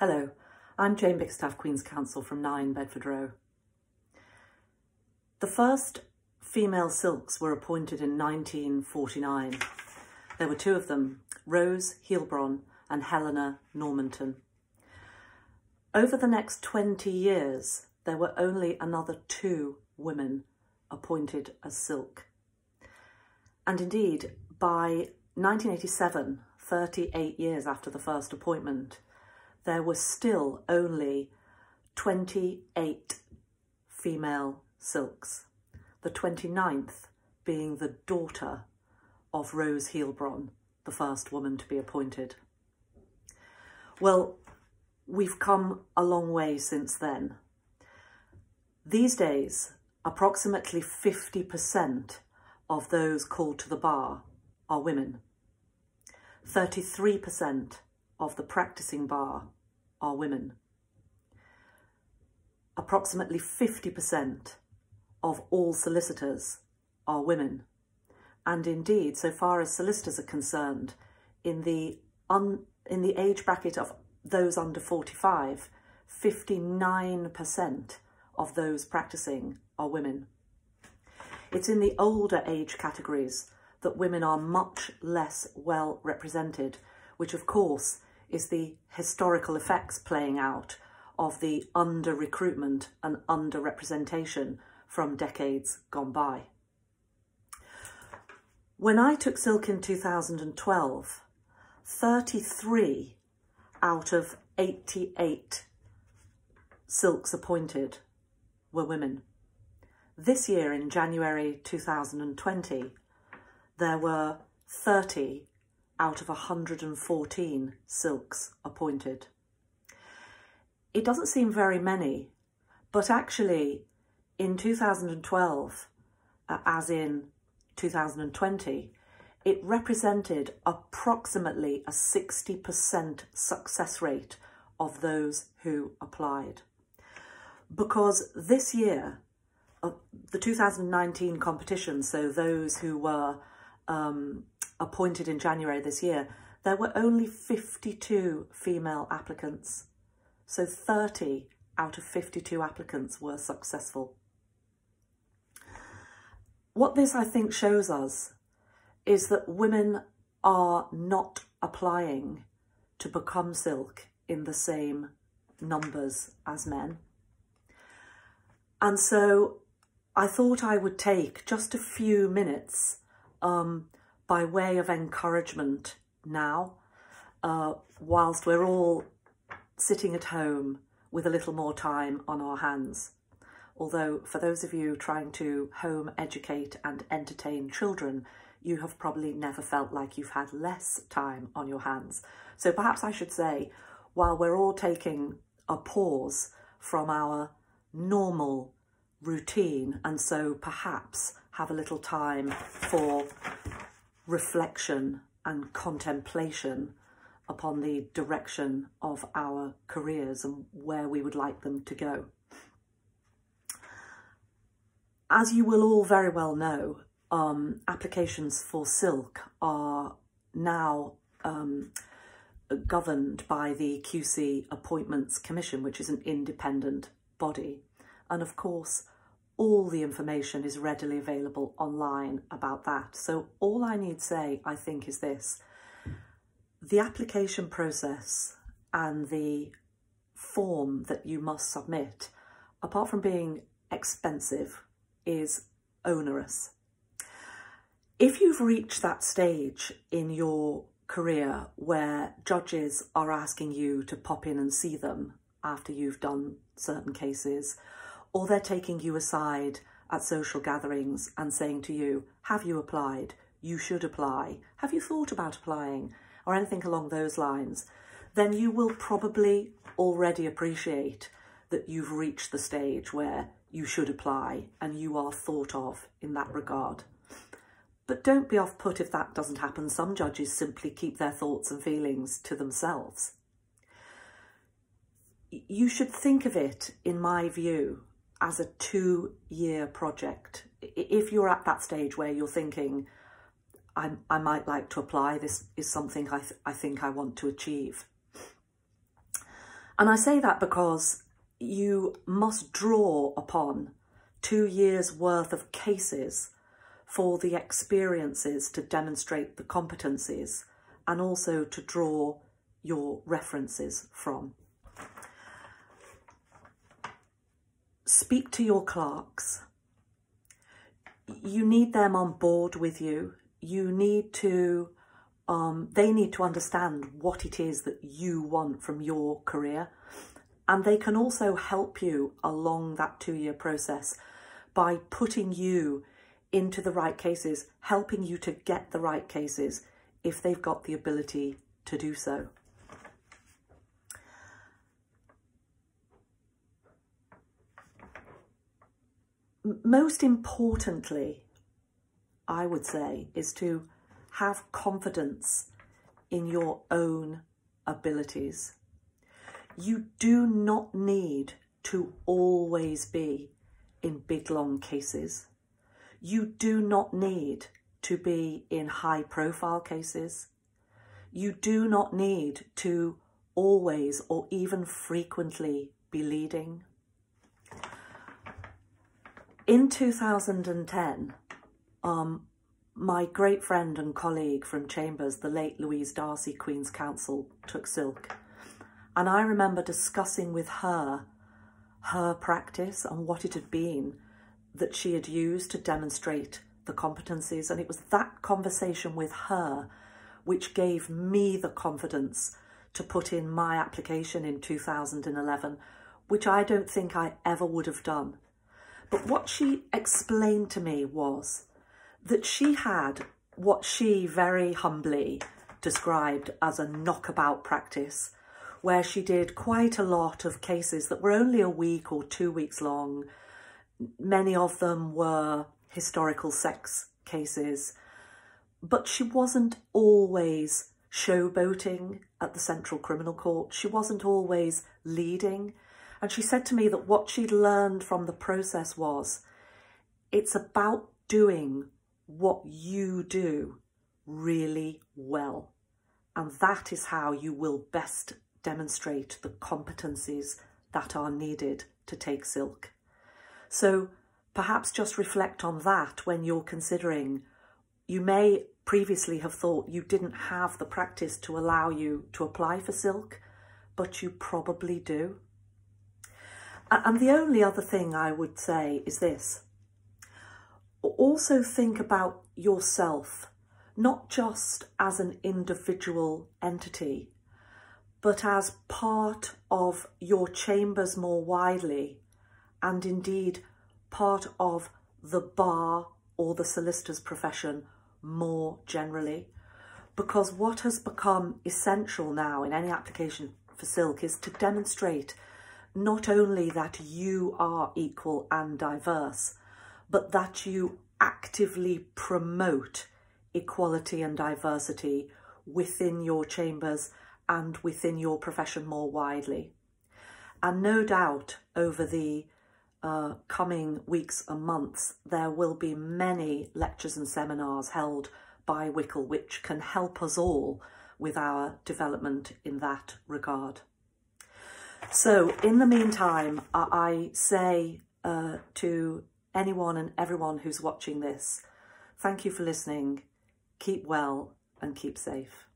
Hello, I'm Jane Bickerstaff, Queen's Counsel from 9 Bedford Row. The first female silks were appointed in 1949. There were two of them, Rose Heilbron and Helena Normanton. Over the next 20 years, there were only another two women appointed as silk. And indeed, by 1987, 38 years after the first appointment, there were still only 28 female silks, the 29th being the daughter of Rose Heilbron, the first woman to be appointed. Well, we've come a long way since then. These days, approximately 50% of those called to the bar are women. 33% of the practicing bar are women. Approximately 50% of all solicitors are women. And indeed, so far as solicitors are concerned, in the, un, in the age bracket of those under 45, 59% of those practicing are women. It's in the older age categories that women are much less well represented, which of course is the historical effects playing out of the under recruitment and under representation from decades gone by. When I took silk in 2012, 33 out of 88 silks appointed were women. This year in January 2020, there were 30 out of 114 silks appointed. It doesn't seem very many, but actually in 2012, uh, as in 2020, it represented approximately a 60% success rate of those who applied. Because this year, uh, the 2019 competition, so those who were um, appointed in January this year, there were only 52 female applicants. So 30 out of 52 applicants were successful. What this, I think, shows us is that women are not applying to become silk in the same numbers as men. And so I thought I would take just a few minutes um, by way of encouragement now, uh, whilst we're all sitting at home with a little more time on our hands. Although for those of you trying to home educate and entertain children, you have probably never felt like you've had less time on your hands. So perhaps I should say, while we're all taking a pause from our normal routine and so perhaps have a little time for reflection and contemplation upon the direction of our careers and where we would like them to go. As you will all very well know, um, applications for silk are now um, governed by the QC Appointments Commission, which is an independent body. And of course, all the information is readily available online about that. So all I need say, I think, is this. The application process and the form that you must submit, apart from being expensive, is onerous. If you've reached that stage in your career where judges are asking you to pop in and see them after you've done certain cases, or they're taking you aside at social gatherings and saying to you, have you applied? You should apply. Have you thought about applying? Or anything along those lines, then you will probably already appreciate that you've reached the stage where you should apply and you are thought of in that regard. But don't be off put if that doesn't happen. Some judges simply keep their thoughts and feelings to themselves. You should think of it, in my view, as a two year project. If you're at that stage where you're thinking, I, I might like to apply, this is something I, th I think I want to achieve. And I say that because you must draw upon two years worth of cases for the experiences to demonstrate the competencies and also to draw your references from. Speak to your clerks. You need them on board with you. You need to, um, they need to understand what it is that you want from your career. And they can also help you along that two-year process by putting you into the right cases, helping you to get the right cases if they've got the ability to do so. Most importantly, I would say, is to have confidence in your own abilities. You do not need to always be in big long cases. You do not need to be in high profile cases. You do not need to always or even frequently be leading. In 2010, um, my great friend and colleague from Chambers, the late Louise Darcy, Queen's Counsel, took silk. And I remember discussing with her her practice and what it had been that she had used to demonstrate the competencies. And it was that conversation with her which gave me the confidence to put in my application in 2011, which I don't think I ever would have done. But what she explained to me was that she had what she very humbly described as a knockabout practice where she did quite a lot of cases that were only a week or two weeks long. Many of them were historical sex cases, but she wasn't always showboating at the Central Criminal Court. She wasn't always leading. And she said to me that what she'd learned from the process was it's about doing what you do really well. And that is how you will best demonstrate the competencies that are needed to take silk. So perhaps just reflect on that when you're considering. You may previously have thought you didn't have the practice to allow you to apply for silk, but you probably do. And the only other thing I would say is this. Also think about yourself, not just as an individual entity, but as part of your chambers more widely, and indeed part of the bar or the solicitor's profession more generally. Because what has become essential now in any application for silk is to demonstrate not only that you are equal and diverse, but that you actively promote equality and diversity within your chambers and within your profession more widely. And no doubt over the uh, coming weeks and months, there will be many lectures and seminars held by WICL which can help us all with our development in that regard. So in the meantime, I say uh, to anyone and everyone who's watching this, thank you for listening, keep well and keep safe.